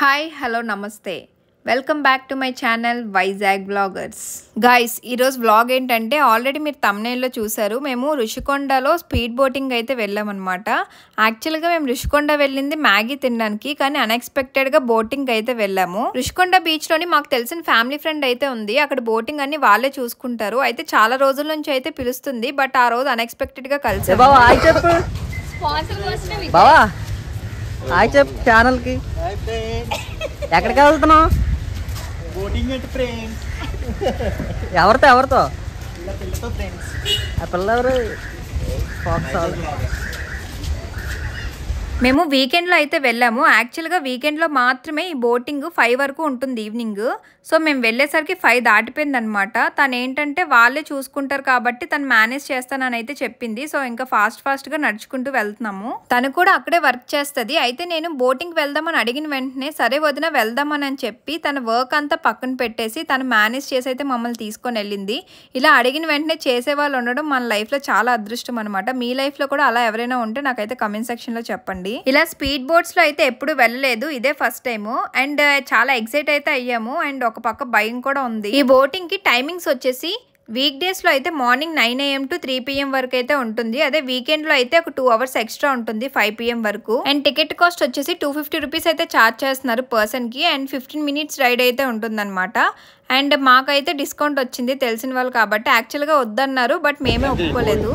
Hi hello నమస్తే welcome back to my channel Vizag bloggers guys ఈరోజు vlog ఏంటంటే already మీరు తమ్నేల్లో చూసారు మేము ఋషికొండలో స్పీడ్ బోటింగ్ అయితే వెళ్ళామన్నమాట. యాక్చువల్గా మేము ఋషికొండ వెళ్ళింది మ్యాగీ తినడానికి కానీ అన్ఎక్స్పెక్టెడ్గా బోటింగ్ అయితే వెళ్ళాము. ఋషికొండ బీచ్లోని మాకు తెలిసిన ఫ్యామిలీ ఫ్రెండ్ అయితే ఉంది. అక్కడ బోటింగ్ అన్ని వాళ్ళే చూసుకుంటారు. అయితే చాలా రోజుల నుంచి అయితే పిలుస్తుంది బట్ ఆ రోజు అన్ఎక్స్పెక్టెడ్గా కలిసి బావా హాయ్ చెప్పు బావా హాయ్ చెప్పు ఛానల్కి ఎక్కడికి వెళ్తున్నావు? బోటింగ్ అంటే ఫ్రెండ్స్ ఎవరితో ఎవరితో? పిల్లతో ఫ్రెండ్స్ ఆ పిల్ల ఎవరు? ఫాక్స్. మేము వీకెండ్లో అయితే వెళ్ళాము. యాక్చువల్గా వీకెండ్లో మాత్రమే ఈ బోటింగ్ ఫైవ్ వరకు ఉంటుంది ఈవినింగ్ సో మేము వెళ్ళేసరికి ఫైవ్ దాటిపోయిందనమాట తను ఏంటంటే వాళ్ళే చూసుకుంటారు కాబట్టి తను మేనేజ్ చేస్తానని అయితే చెప్పింది. సో ఇంకా ఫాస్ట్ ఫాస్ట్గా నడుచుకుంటూ వెళ్తున్నాము. తను కూడా అక్కడే వర్క్ చేస్తుంది. అయితే నేను బోటింగ్ వెళ్దామని అడిగిన వెంటనే సరే వదిన వెళ్దామని అని చెప్పి తన వర్క్ అంతా పక్కన పెట్టేసి తను మేనేజ్ చేసి అయితే మమ్మల్ని తీసుకొని వెళ్ళింది. ఇలా అడిగిన వెంటనే చేసే వాళ్ళు ఉండడం మన లైఫ్లో చాలా అదృష్టం అనమాట మీ లైఫ్లో కూడా అలా ఎవరైనా ఉంటే నాకైతే కమెంట్ సెక్షన్లో చెప్పండి. ఇలా స్పీడ్ బోట్స్లో అయితే ఎప్పుడు వెళ్ళలేదు. ఇదే ఫస్ట్ టైం అండ్ చాలా ఎక్సైట్ అయితే అయ్యాము. అండ్ ఒక పక్క భయం కూడా ఉంది. ఈ బోటింగ్కి టైమింగ్స్ వచ్చేసి వీక్ డేస్లో అయితే morning nine AM to three PM వరకు అయితే ఉంటుంది. అదే వీకెండ్లో అయితే ఒక టూ అవర్స్ ఎక్స్ట్రా ఉంటుంది ఫైవ్ పిఎం వరకు. అండ్ టికెట్ కాస్ట్ వచ్చేసి టూ ఫిఫ్టీ రూపీస్ అయితే ఛార్జ్ చేస్తున్నారు పర్సన్కి అండ్ ఫిఫ్టీన్ మినిట్స్ రైడ్ అయితే ఉంటుందన్నమాట. అండ్ మాకైతే డిస్కౌంట్ వచ్చింది. తెలిసిన వాళ్ళు కాబట్టి యాక్చువల్గా వద్దన్నారు. బట్ మేమే ఒప్పుకోలేదు.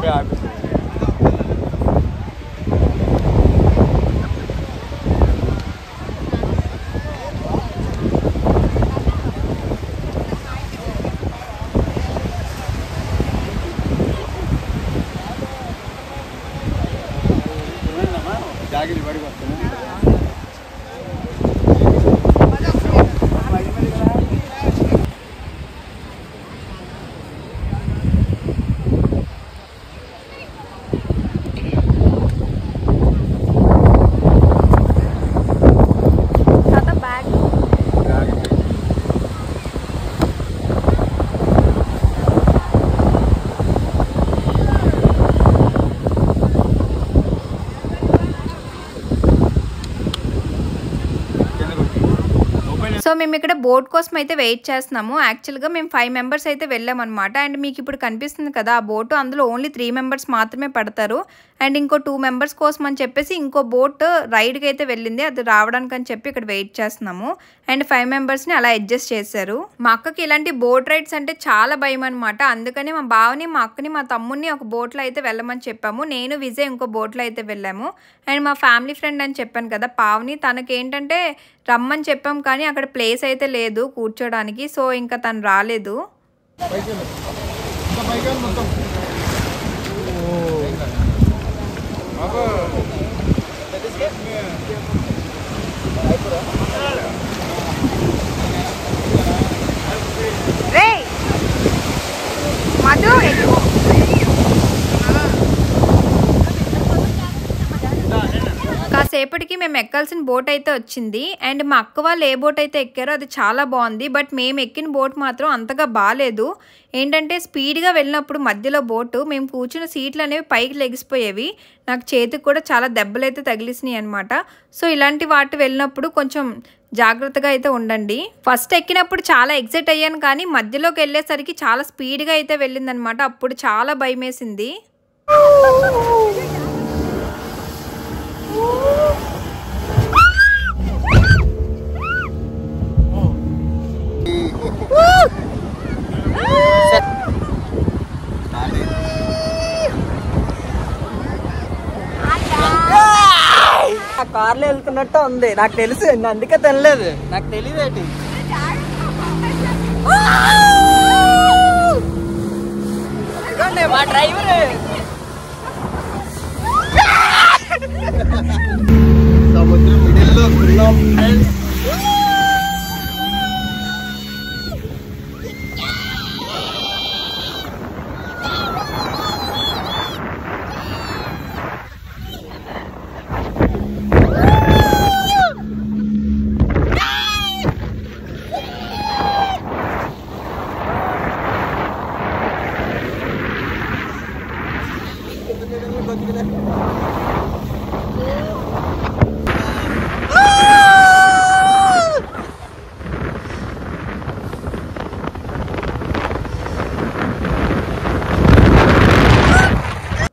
సో మేము ఇక్కడ బోట్ కోసం అయితే వెయిట్ చేస్తున్నాము. యాక్చువల్గా మేము ఫైవ్ మెంబర్స్ అయితే వెళ్ళామన్నమాట. అండ్ మీకు ఇప్పుడు కనిపిస్తుంది కదా ఆ బోటు అందులో ఓన్లీ త్రీ మెంబర్స్ మాత్రమే పడతారు. అండ్ ఇంకో టూ మెంబర్స్ కోసం అని చెప్పేసి ఇంకో బోట్ రైడ్కి అయితే వెళ్ళింది. అది రావడానికి అని చెప్పి ఇక్కడ వెయిట్ చేస్తున్నాము. అండ్ ఫైవ్ మెంబర్స్ని అలా అడ్జస్ట్ చేశారు. మా అక్కకి ఇలాంటి బోట్ రైడ్స్ అంటే చాలా భయం అనమాట అందుకని మా బావని మా అక్కని మా తమ్ముడిని ఒక బోట్లో అయితే వెళ్ళమని చెప్పాము. నేను విజయ్ ఇంకో బోట్లో అయితే వెళ్ళాము. అండ్ మా ఫ్యామిలీ ఫ్రెండ్ అని చెప్పాను కదా పావని తనకేంటంటే రమ్మని చెప్పాం కానీ అక్కడ ప్లేస్ అయితే లేదు కూర్చోడానికి సో ఇంకా తను రాలేదు. మధు కాసేపటికి మేము ఎక్కాల్సిన బోట్ అయితే వచ్చింది. అండ్ మా అక్క వాళ్ళు ఏ బోట్ అయితే ఎక్కారో అది చాలా బాగుంది. బట్ మేము ఎక్కిన బోట్ మాత్రం అంతగా బాగాలేదు ఏంటంటే స్పీడ్గా వెళ్ళినప్పుడు మధ్యలో బోటు మేము కూర్చున్న సీట్లు అనేవి పైకి లెగిసిపోయేవి. నాకు చేతికి కూడా చాలా దెబ్బలు అయితే తగిలిసినాయి అనమాట సో ఇలాంటి వాటి వెళ్ళినప్పుడు కొంచెం జాగ్రత్తగా అయితే ఉండండి. ఫస్ట్ ఎక్కినప్పుడు చాలా ఎగ్జైట్ అయ్యాను కానీ మధ్యలోకి వెళ్ళేసరికి చాలా స్పీడ్గా అయితే వెళ్ళిందనమాట అప్పుడు చాలా భయం ఆ కార్లో వెళ్తున్నట్టు ఉంది. నాకు తెలుసు అందుకే తినలేదు. నాకు తెలియదేటి మా డ్రైవర్. సముద్రం మిడిల్లో ఉన్నాం.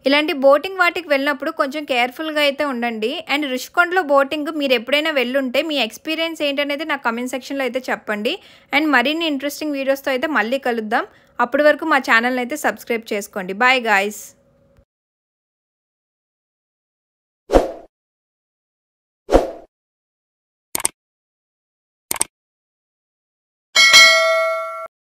ఇలాంటి బోటింగ్ వాటికి వెళ్ళినప్పుడు కొంచెం కేర్ఫుల్గా అయితే ఉండండి. అండ్ రిషికొండలో బోటింగ్ మీరు ఎప్పుడైనా వెళ్ళుంటే మీ ఎక్స్పీరియన్స్ ఏంటనేది నాకు కమెంట్ సెక్షన్లో అయితే చెప్పండి. అండ్ మరిన్ని ఇంట్రెస్టింగ్ వీడియోస్తో అయితే మళ్ళీ కలుద్దాం. అప్పటి వరకు మా ఛానల్ని అయితే సబ్స్క్రైబ్ చేసుకోండి. Bye guys.